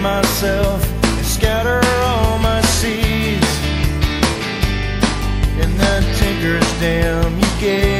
myself and scatter all my seeds in that tinker's dam you gave.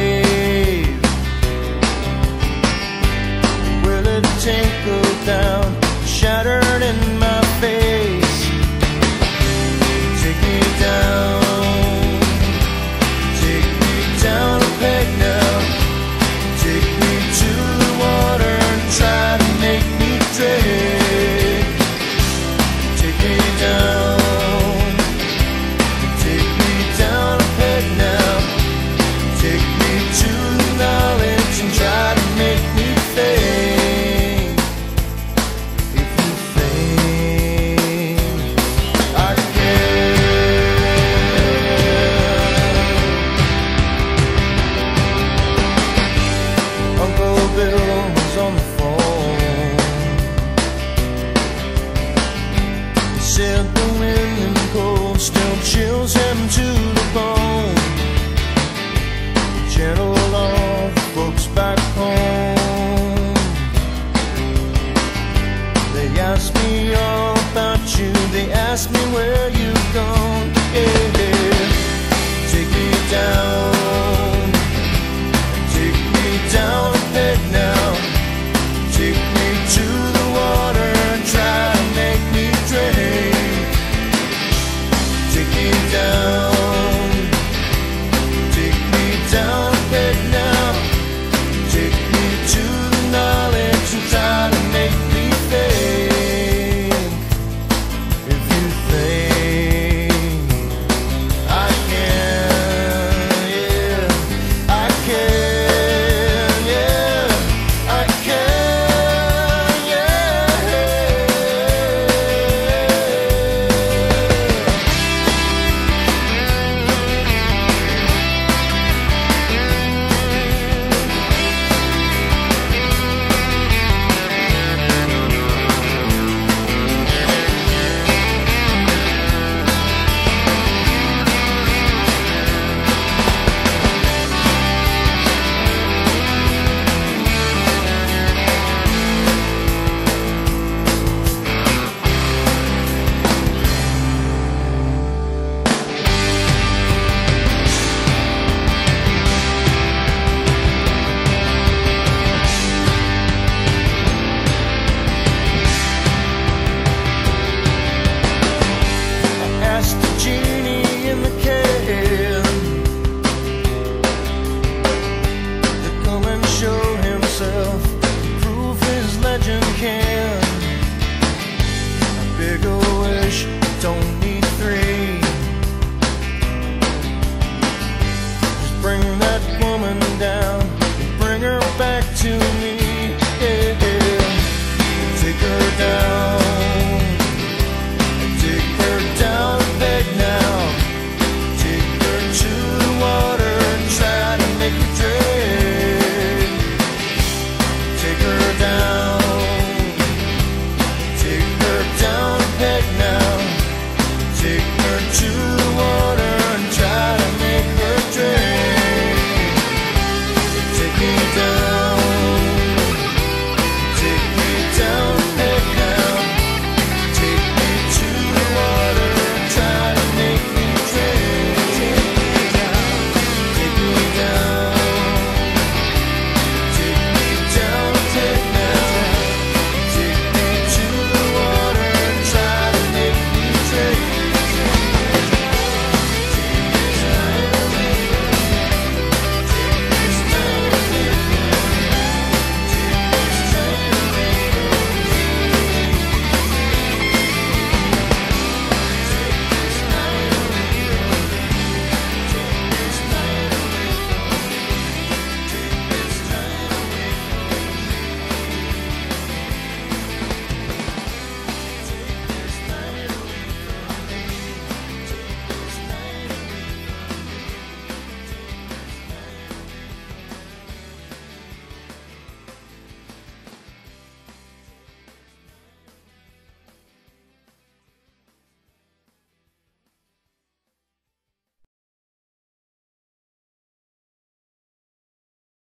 Ask me where you've gone.